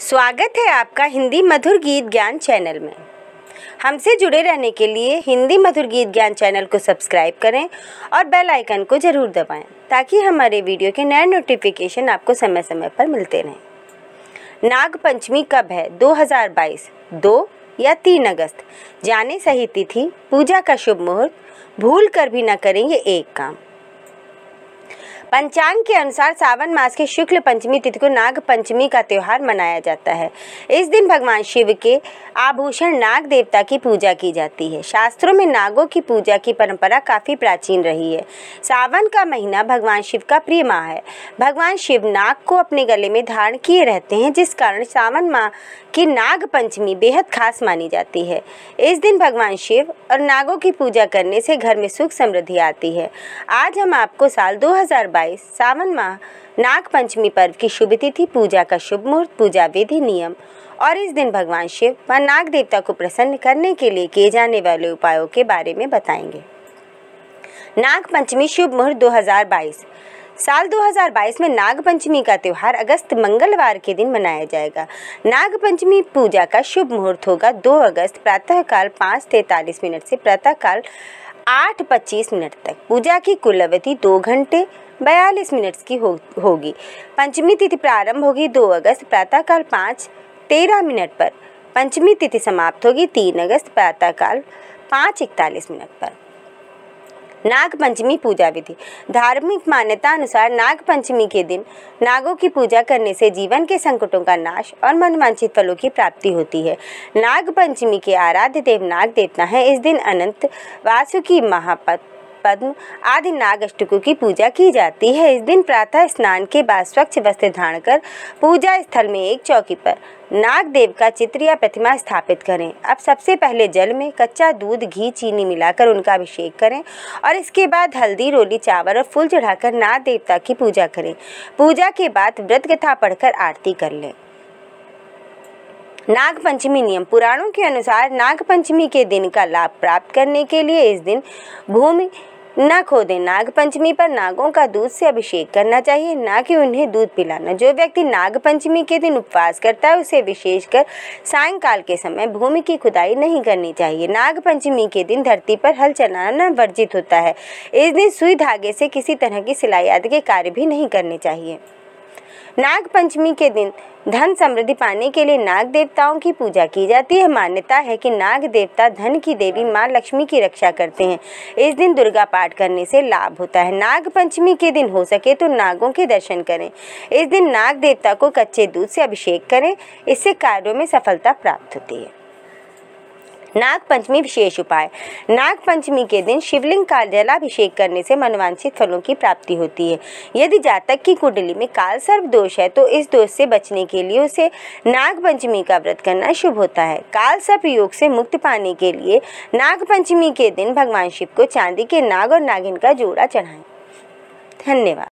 स्वागत है आपका हिंदी मधुर गीत ज्ञान चैनल में। हमसे जुड़े रहने के लिए हिंदी मधुर गीत ज्ञान चैनल को सब्सक्राइब करें और बेल आइकन को ज़रूर दबाएँ, ताकि हमारे वीडियो के नए नोटिफिकेशन आपको समय समय पर मिलते रहें। नाग पंचमी कब है? 2022 दो या तीन अगस्त? जाने सही तिथि, पूजा का शुभ मुहूर्त, भूल कर भी न करेंगे एक काम। पंचांग के अनुसार सावन मास के शुक्ल पंचमी तिथि को नाग पंचमी का त्यौहार मनाया जाता है। इस दिन भगवान शिव के आभूषण नाग देवता की पूजा की जाती है। शास्त्रों में नागों की पूजा की परंपरा काफ़ी प्राचीन रही है। सावन का महीना भगवान शिव का प्रिय माह है। भगवान शिव नाग को अपने गले में धारण किए रहते हैं, जिस कारण सावन माह की नाग पंचमी बेहद खास मानी जाती है। इस दिन भगवान शिव और नागों की पूजा करने से घर में सुख समृद्धि आती है। आज हम आपको साल 2022 सावन माह नाग पंचमी पर्व की शुभ तिथि, पूजा का शुभ मुहूर्त, पूजा विधि, नियम। और इस दिन भगवान शिव व नाग देवता को प्रसन्न करने के लिए किए जाने वाले उपायों के बारे में बताएँगे। नाग पंचमी शुभ मुहूर्त 2022 साल 2022 में नाग पंचमी का त्यौहार अगस्त मंगलवार के दिन मनाया जाएगा। नाग पंचमी पूजा का शुभ मुहूर्त होगा 2 अगस्त, प्रातःकाल पाँच तैतालीस मिनट से प्रातःकाल आठ पच्चीस मिनट तक। पूजा की कुल अवधि दो घंटे बयालीस मिनट की हो, होगी। पंचमी तिथि प्रारंभ होगी दो अगस्त प्रातःकाल पाँच तेरह मिनट पर। पंचमी तिथि समाप्त होगी तीन अगस्त प्रातःकाल पाँच इकतालीस मिनट पर। नाग पंचमी पूजा विधि। धार्मिक मान्यता अनुसार नागपंचमी के दिन नागों की पूजा करने से जीवन के संकटों का नाश और मनवांछित फलों की प्राप्ति होती है। नागपंचमी के आराध्य देव नाग देवता है। इस दिन अनंत वासुकी महापत पद्म आदि नाग अष्टकों की पूजा की जाती है। इस दिन प्रातः स्नान के बाद स्वच्छ वस्त्र धारण कर पूजा स्थल में एक चौकी पर नाग देव का चित्र या प्रतिमा स्थापित करें। अब सबसे पहले जल में कच्चा दूध, घी, चीनी मिलाकर उनका अभिषेक करें और इसके बाद हल्दी, रोली, चावल और फूल चढ़ाकर नाग देवता की पूजा करें। पूजा के बाद व्रत कथा पढ़कर आरती कर लें। नाग पंचमी नियम पुराणों के अनुसार नाग पंचमी के दिन का लाभ प्राप्त करने के लिए इस दिन भूमि न खोदें। नाग पंचमी पर नागों का दूध से अभिषेक करना चाहिए, ना कि उन्हें दूध पिलाना। जो व्यक्ति नाग पंचमी के दिन उपवास करता है, उसे विशेषकर सायंकाल के समय भूमि की खुदाई नहीं करनी चाहिए। नाग पंचमी के दिन धरती पर हल चलाना वर्जित होता है। इस दिन सुई धागे से किसी तरह की सिलाई आदि के कार्य भी नहीं करने चाहिए। नाग पंचमी के दिन धन समृद्धि पाने के लिए नाग देवताओं की पूजा की जाती है। मान्यता है कि नाग देवता धन की देवी माँ लक्ष्मी की रक्षा करते हैं। इस दिन दुर्गा पाठ करने से लाभ होता है। नाग पंचमी के दिन हो सके तो नागों के दर्शन करें। इस दिन नाग देवता को कच्चे दूध से अभिषेक करें। इससे कार्यों में सफलता प्राप्त होती है। नाग पंचमी विशेष उपाय। नाग पंचमी के दिन शिवलिंग का जलाभिषेक करने से मनवांछित फलों की प्राप्ति होती है। यदि जातक की कुंडली में काल सर्व दोष है तो इस दोष से बचने के लिए उसे नाग पंचमी का व्रत करना शुभ होता है। काल सर्प योग से मुक्ति पाने के लिए नाग पंचमी के दिन भगवान शिव को चांदी के नाग और नागिन का जोड़ा चढ़ाएँ। धन्यवाद।